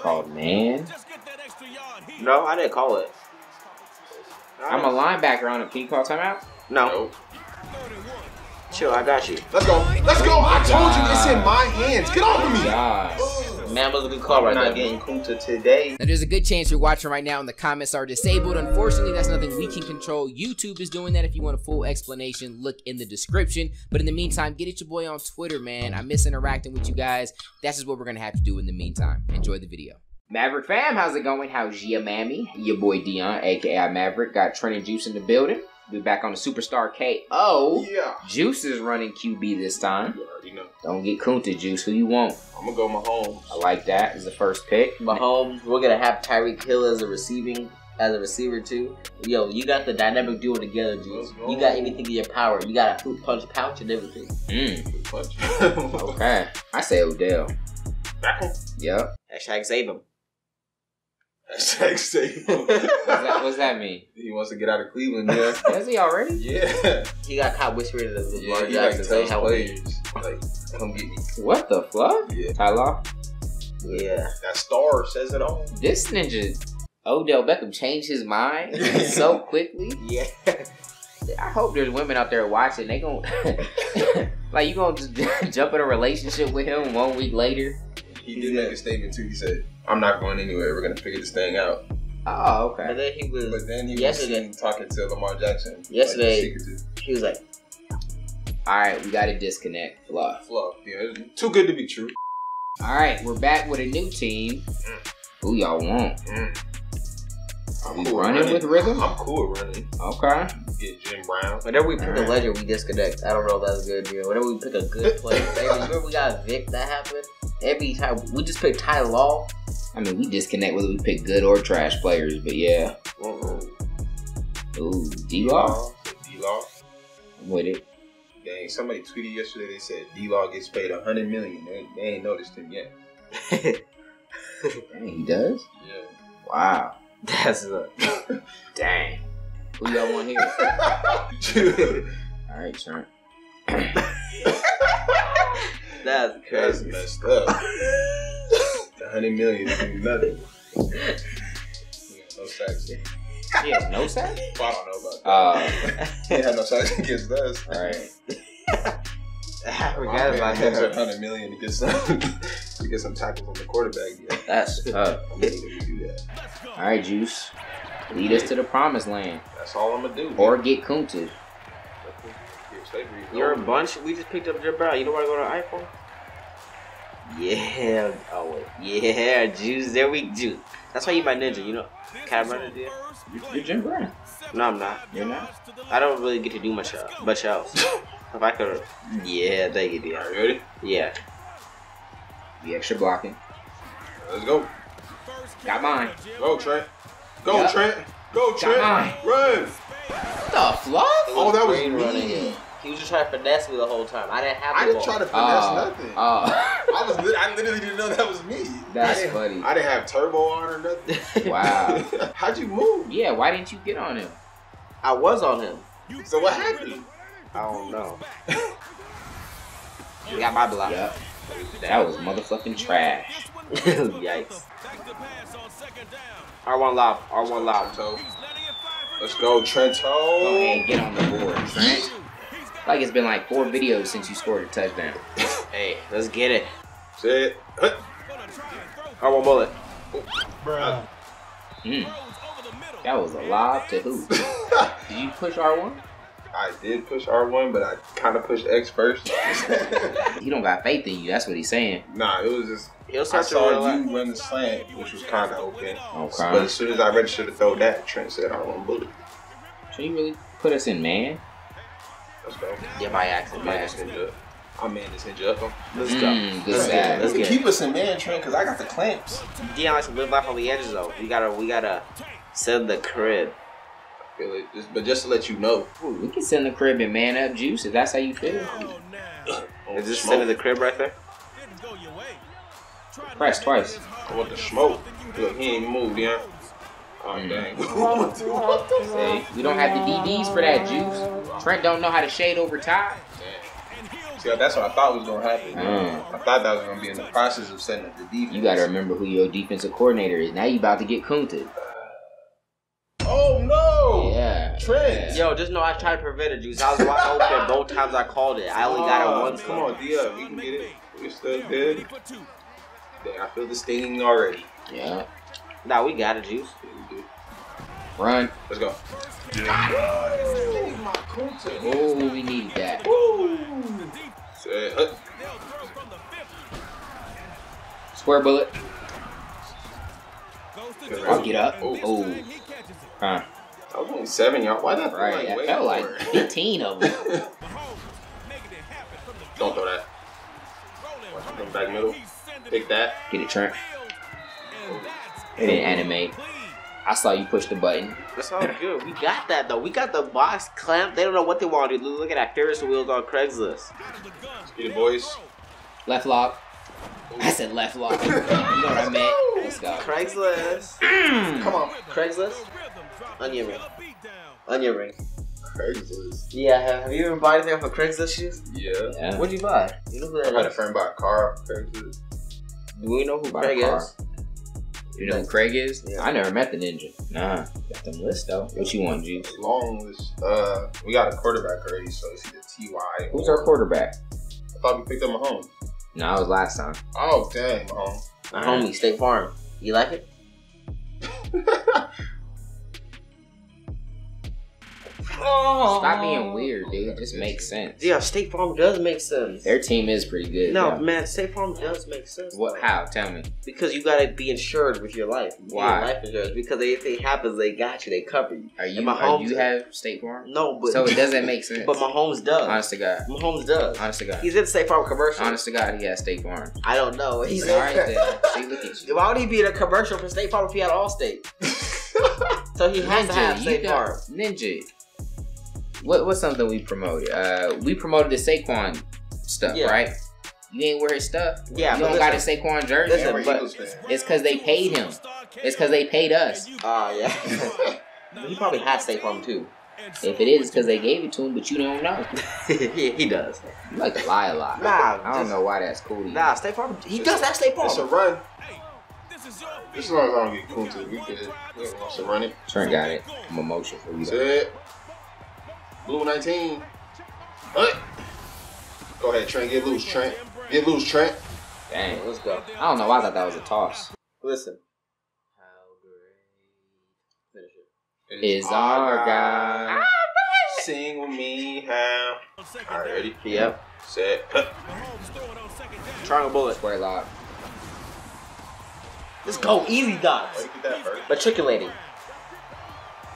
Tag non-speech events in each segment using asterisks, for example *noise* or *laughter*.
called man. No, I didn't call it. I'm a linebacker on it. Can you call timeout? No. Nope. Chill, I got you. Let's go. Let's go. I told you it's in my hands. Get off of me. God. Man, was a good call right I'm not there. getting Kunta today. Now, there's a good chance you're watching right now and the comments are disabled. Unfortunately, that's nothing we can control. YouTube is doing that. If you want a full explanation, look in the description. But in the meantime, get at your boy on Twitter, man. I miss interacting with you guys. That's just what we're going to have to do in the meantime. Enjoy the video. Maverick fam, how's it going? How's ya, mammy? Your boy Dion, aka Maverick, got Trent and Juice in the building. We back on the Superstar KO. Yeah. Juice is running QB this time. You already know. Don't get Kunta Juice. Who you want? I'm gonna go Mahomes. I like that. Is the first pick. Mahomes, we're gonna have Tyreek Hill as a receiving as a receiver too. Yo, you got the dynamic duo together, Juice. Let's go. You got everything in your power. You got a fruit punch pouch and everything. Mm, okay. I say Odell. Beckham. Yep. Hashtag save him. Hashtag save him. What's that, what's that mean? He wants to get out of Cleveland, yeah. *laughs* Does he already? Yeah. He got caught whispering to Yeah, Lamar he like Jackson saying tells how players, like, come get me. What the fuck? Yeah. Tyler? Yeah. That star says it all. This ninja, Odell Beckham, changed his mind *laughs* so quickly. Yeah. I hope there's women out there watching. They gon' *laughs* like you gonna just jump in a relationship with him one week later. He did make a statement too. He said, "I'm not going anywhere. We're gonna figure this thing out." Oh, But okay. then he was But then he Yesterday- was seen talking to Lamar Jackson. Yesterday- secretive. he was like, All right, we got to disconnect. Fluff. fluff. Yeah, too good to be true. All right, we're back with a new team. Who y'all want? Mm. Are we cool running with rhythm? I'm cool with running. Okay. Get Jim Brown. whenever we pick Alright. a legend, we disconnect. I don't know if that's a good deal. Whenever we pick a good player, *laughs* remember we got Vic that happened? Every time we just pick Ty Law. I mean, we disconnect whether we pick good or trash players, but yeah. Mm-hmm. Ooh, D Law. D Law. I'm with it. Dang, somebody tweeted yesterday. They said D Law gets paid a hundred million. They, they ain't noticed him yet. Dang, he does. Yeah. Wow. *laughs* That's a Dang. Who y'all want here? *laughs* All right, Trent. *laughs* that's crazy. That's crazy. messed up. A hundred million to do nothing. He got no sacks. He has no sack. Well, I don't know about that. Uh, *laughs* he had no sacks against us. all right. *laughs* I My forgot man about has a hundred million to get some *laughs* to get some tackles on the quarterback. Yeah. That's tough. I'm ready to do that. All right, Juice. Lead us to the promised land, That's all I'm gonna do. or get Kunta. Yeah, slavery is You're a bunch. We just picked up Jim Brown. You don't want to go to iPhone? Yeah. Oh wait. Yeah, Juice. There we Juice. That's why you my ninja. You know. Can I run it, dude? You're Jim Brown. No, I'm not. You're not. I don't really get to do much, uh, much else. *laughs* if I could, yeah, thank you, All right, dear. ready? Yeah. The extra blocking. Let's go. Got mine. Go, Trent. Go, Yep. Trent. Go, Trent. mine. Run. The fluff? Oh, that was me. running. He was just trying to finesse me the whole time. I didn't have the I didn't ball. try to finesse Oh, nothing. oh. *laughs* I was, lit- I literally didn't know that was me. That's I funny. I didn't have turbo on or nothing. *laughs* Wow. *laughs* How'd you move? Yeah, why didn't you get on him? I was on him. So what happened? I don't know. He got my block. Yep. That was motherfucking trash. Yikes. R1 lob. R1 lob. So, let's go, Trento. Go ahead and get on the board, Trent. Like it's been like four videos since you scored a touchdown. *laughs* Hey, let's get it. Sit. Hut. R1 bullet. Mm. That was a lob to who? *laughs* Did you push R1? I did push R1, but I kind of pushed X first. *laughs* He don't got faith in you. That's what he's saying. nah, it was just. He'll I start to saw relax. you run the slant, which was kind of open. Okay. But as soon as I registered to throw that, Trent said R1 bullet. Should you really put us in man? Let's go. Yeah, by accident. By Man, this accident. hinge up. I man this hinge up. Let's Mm, go. good Let's side. get it. Let's get can it. keep us in man, Trent, because I got the clamps. Dion likes to live life on the edges though. We gotta we gotta send the crib. I feel it. Just, but just to let you know, We can send the crib and man up juice if that's how you feel. I want Is the this sending smoke. the crib right there? Press twice. I want the smoke. Look, he ain't moved, yeah. Oh Mm. dang. *laughs* See, we don't have the DBs for that juice. Trent don't know how to shade over time. See, that's what I thought was gonna happen. Mm. I thought that was gonna be in the process of setting up the defense. You gotta remember who your defensive coordinator is. Now you about to get counted. Oh no! Yeah. Trent. Yo, just know I tried to prevent it, Juice. I was wide open *laughs* both times I called it. I only got it once. Come on, D up. We can get it. We're still good. Dang, I feel the stinging already. Yeah. Nah, we got it, Juice. Yeah. Run. Let's go. Oh, we needed that. Set. Hut. Square bullet. I'll get up. Oh, Oh. Huh. I was only seven, y'all. Why that Right. like That way felt like 15 of them. *laughs* Don't throw that. Come back middle. Pick that. Get it, Trent. It didn't animate. I saw you push the button. That's all *laughs* good. We got that though. We got the box clamped. They don't know what they want to do. Look at that Ferris wheels on Craigslist. Let's get it, boys. Left lock. I said left lock. you know what I meant? Let's go. Craigslist. *clears throat* Come on. Craigslist. Onion ring. Onion ring. Craigslist. Yeah. Have, have you ever bought anything off of Craigslist shoes? Yeah. Yeah. What'd you buy? You know who I had a friend buy a car off Craigslist. Do we know who Buy a Craig car. is? You know who Craig is? Yeah. I never met the ninja. Nah. Got them list though. What you want, Juice? Long list. Uh, we got a quarterback already, so it's either Ty. Who's our quarterback? I thought we picked up Mahomes. No, that was last time. Oh dang, Mahomes. My homie, State Farm. You like it? *laughs* Oh. Stop being weird, dude. It just makes sense. Yeah, State Farm does make sense. Their team is pretty good. no, though. man, State Farm does make sense. What? How? Tell me. Because you gotta be insured with your life. Why? need Life insurance. Because if anything happens, they got you. They cover you. Are you? And Are Mahomes- you have State Farm? No, but So it *laughs* doesn't make sense. But Mahomes does. Honest to God. Mahomes does. Honest to God. He's in State Farm commercial. Honest to God, he has State Farm. I don't know. He's All right then. *laughs* See, look at you. Why would he be in a commercial for State Farm if he had Allstate? *laughs* so he has to have State Farm. Ninja. What? What's something we promoted? Uh, we promoted the Saquon stuff, Yeah. right? You ain't wear his stuff. Yeah, you don't got a listen- Saquon jersey. listen, but- It's because they paid him. It's because they paid us. Oh yeah. *laughs* he probably has State Farm too. If it is because they gave it to him, but you don't know. *laughs* he, he does. You like to lie a lot. Nah, I don't just- know why that's cool to you. Nah, State Farm. He It's does that have State It's a Farm. run. Just as long as I don't get cool to it, we good. We want to run it. Trent got it. I'm emotional for you. though. Set. Blue 19. Hut. Go ahead, Trent. Get loose, Trent. Get loose, Trent. Dang. Let's go. I don't know why I thought that was a toss. Listen. Finish it. Is our guy. Sing with me how. Alright, ready? Yep. Set. Hut. Triangle bullet. Square lock. Let's go. Easy dots. Why you get that first? Matriculating.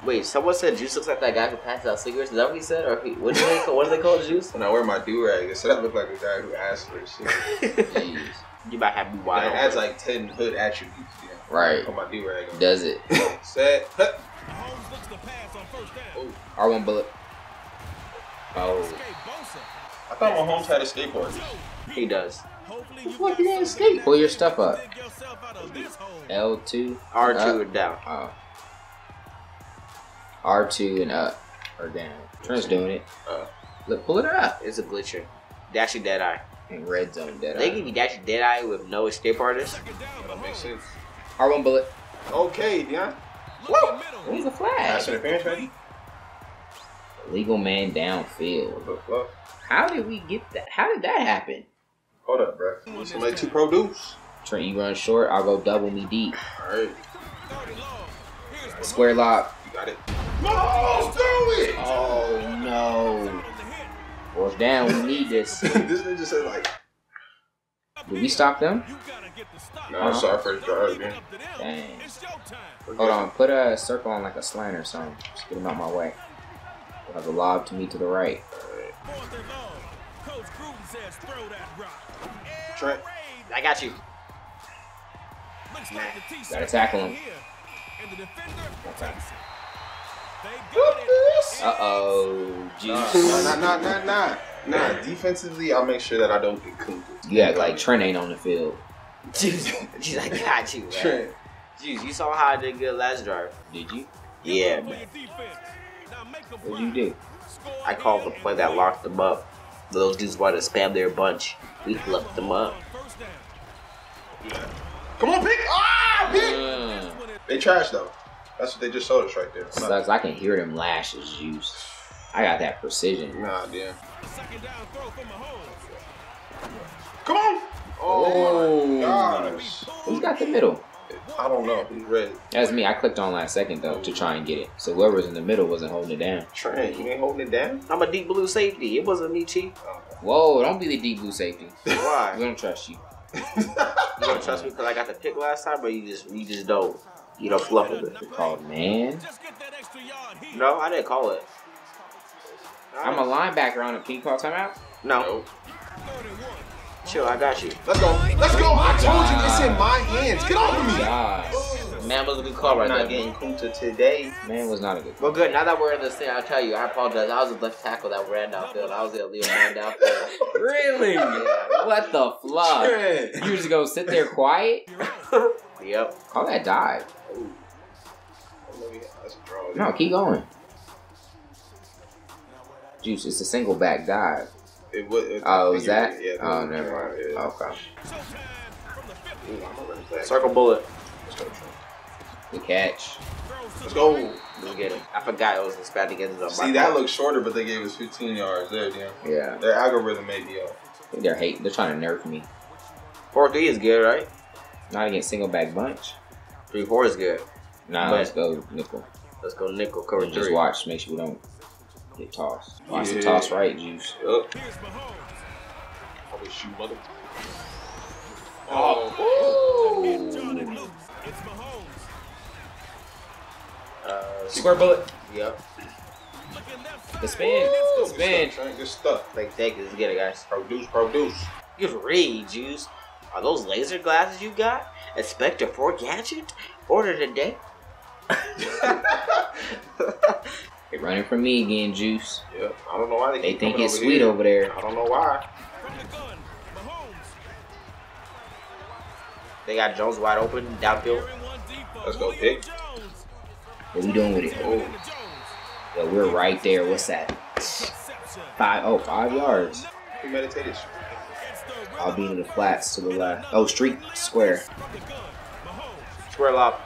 Wait, someone said Juice looks like that guy who passes out cigarettes. Is that what he said? Or he, what do they call, what do they call Juice? When I wear my do rag, it said I look like a guy who asked for shit. Jeez. you might have me Why? wide It adds like 10 hood attributes. You know, Right. On my do rag. Does it? Set. Hut. R1 bullet. Oh. I thought my Mahomes had a skateboard. He does. What? He had a skate. Pull your stuff up. L2. R2 Uh, down. Oh. R2 and up. Or down. Trent's doing it. Uh. Look, pull it up. It's a glitcher. Dash Dashing Deadeye. And red zone dead They eye. They give you dash Dashing Deadeye with no escape artist. That makes sense. R1 bullet. Okay, Dion. Whoa! Where's the flag? Pass interference ready? Legal man downfield. What the fuck? How did we get that? How did that happen? Hold up, bro. Somebody to produce. Trent, you run short. I'll go double me deep. Alright. Square lock. You got it. No, throw it! Oh no. Fourth damn, We need this. *laughs* this nigga said like, Did we stop them? no, I'm sorry for the drive, man. Dang. Hold on. Put a circle on like a slant or something. Just get him out my way. We'll have a lob to me to the right. Trent. I got you. Gotta tackle him. Uh oh. Nah, nah, nah, nah, nah. Defensively, I'll make sure that I don't get cooked. Act like Trent ain't on the field. Jeez, I got you, man. Trent. Jeez, you saw how I did good last drive. Did you? Yeah, man. What'd you do? I called the play that locked them up. Those dudes wanted to spam their bunch. We fluffed them up. Come on, pick. Ah, pick. They trash though. That's what they just showed us right there. Sucks. I can hear them lashes, juice. I got that precision. Nah, damn. Come on. Oh, my gosh. Who's got the middle? I don't know. He's ready. That's me. I clicked on last second though to try and get it. So whoever was in the middle wasn't holding it down. Trent, you ain't holding it down. I'm a deep blue safety. It wasn't me, chief. Oh. Whoa! Don't be the deep blue safety. *laughs* Why? We don't trust you. *laughs* You don't trust me because I got the pick last time, or you just you just don't you don't fluff with it. You're called man. No, I didn't call it. I'm a linebacker on a Can you call timeout? no. Nope. Chill, I got you. Let's go. Let's go. I told you it's in my hands. Get off of me. God, Man was a good call right I'm not getting Kunta today. man was not a good. call. Well, good. Now that we're in this thing, I'll tell you. I apologize. I was a left tackle that ran downfield. I was gonna leave a man downfield. *laughs* Really? Yeah. What the fluff? Trent. You just go sit there quiet? *laughs* Yep. Call that dive. That's a draw. No, keep going. Juice, it's a single back dive. It was. It, Oh, I is that? Yeah, Oh, it was never draw, mind. yeah. Okay. Ooh, I'm gonna. Circle bullet. Let's go, Trent. Good catch. Let's go. Let's get it. I forgot it was Hispanic against them. See, that looks shorter, but they gave us 15 yards there, damn. Yeah. Their algorithm may be off. They're hate. They're trying to nerf me. four three is good, right? Not against single back bunch. Three four is good. Nah, But- let's go nickel. Let's go nickel cover And just watch. Make sure we don't get tossed. Watch the toss right, Juice. Yup. Probably shoot mother. Oh. Uh, Square bullet. yep. The spin. The spin. Good stuff, Good stuff. Like, thank you. Let's get it, guys. Produce, produce. Good read, Juice. Are those laser glasses you got? Inspector 4 Gadget? Order today? They running from me again, Juice. Yeah, I don't know why they, They think it's over sweet here. over there. I don't know why. They got Jones wide open, downfield. Let's go, pick. What we doing with it? Oh, Yo, we're right there. What's that? Five. Oh, five yards. premeditated. I'll be in the flats to the left. Oh, street square. Square lob.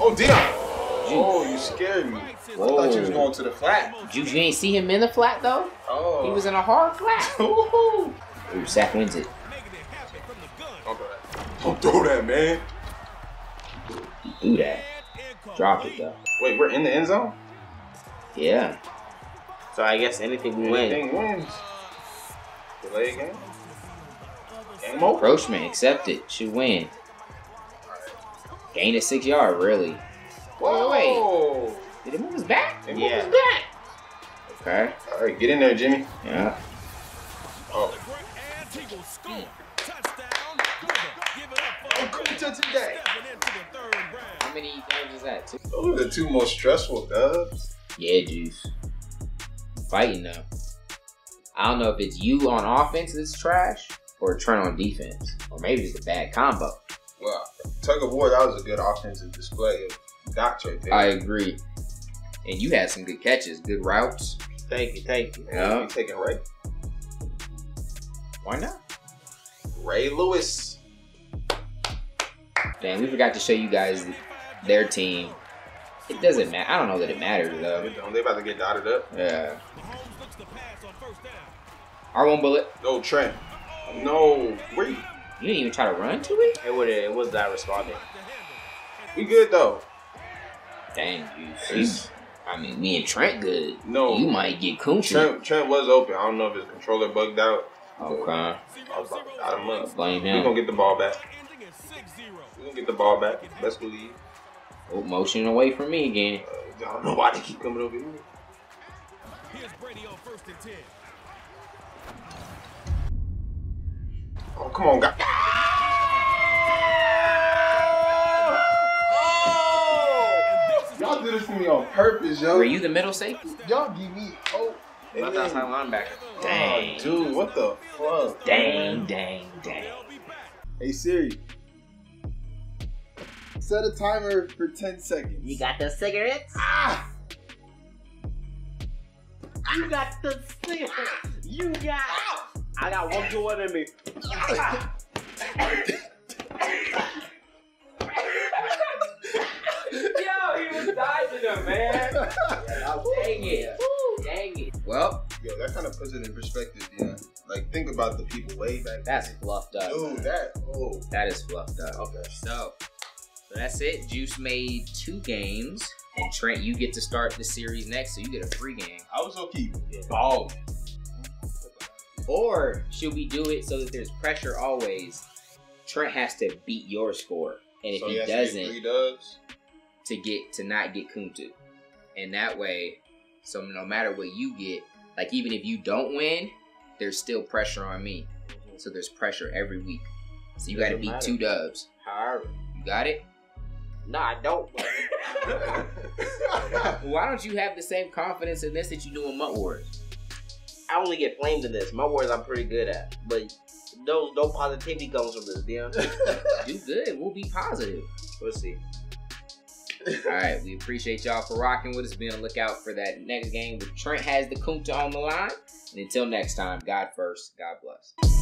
Oh, Dion. Oh, you scared me. I thought you was going to the flat. Juice, you ain't see him in the flat though. Oh. He was in a hard flat. *laughs* Ooh. Ooh, Sack wins it. Don't throw that. Don't throw that, man. He threw that. Drop it though. Wait, we're in the end zone? Yeah. So I guess anything we win. Anything wins. Delay game. Game over. Approachment accepted. Should win. Gain a six yard, really. Whoa, wait. Whoa. Did it move his back? It Yeah. moved back. Okay. All right, get in there, Jimmy. Yeah. Oh. Oh, How many yards is that? Two? Those are the two most stressful dubs. Yeah, Juice. Fighting though. I don't know if it's you on offense that's trash or Trent on defense. Or maybe it's a bad combo. Well, tug of war, that was a good offensive display of Dots right there. I agree. And you had some good catches, good routes. Thank you, thank you. Yeah. You taking Ray? Why not? Ray Lewis. Damn, we forgot to show you guys their team. It doesn't matter. I don't know that it matters though. They about to get dotted up. Yeah. R1 bullet. No, Trent. No. Where you? You didn't even try to run to it? It would it was not responding. We good though. Dang, you. you I mean, me and Trent good. No. You might get Kunchi. Trent, Trent was open. I don't know if his controller bugged out. Okay. I was about to dot him up. Blame We gonna get the ball back. We gonna get the ball back. Best believe. Oh, motion away from me again. Uh, I don't know why they keep coming over here. Oh, come on, guys. Oh! Y'all did this to me on purpose, yo. Were you the middle safety? Y'all give me hope. And Left outside then- linebacker. Dang. Oh, dude, what the fuck? Dang, dang, dang. Hey Siri, set a timer for 10 seconds. You got the cigarettes? Ah! You got the cigarettes. You got I got one good one in me. That of puts it in perspective, yeah. Like, think about the people way back that's then. fluffed up. Dude, that, oh. That is fluffed up. Okay. So, so that's it. Juice made two games, and Trent, you get to start the series next, so you get a free game. I was okay. Balling. Or should we do it so that there's pressure always? Trent has to beat your score, and if so he to get doesn't, three dubs. to get to not get Kuntu, and that way, so no matter what you get, like even if you don't win, there's still pressure on me. So there's pressure every week. So you got to beat matter. two dubs. However. You got it? No, I don't. *laughs* *laughs* Why don't you have the same confidence in this that you do in MUT Wars? I only get flamed in this. My words I'm pretty good at. But no no positivity comes from this, Dion. you good. We'll be positive. We'll see. All right, we appreciate y'all for rocking with us. Be on the lookout for that next game. But Trent has the Kunta on the line. And until next time, God first, God bless.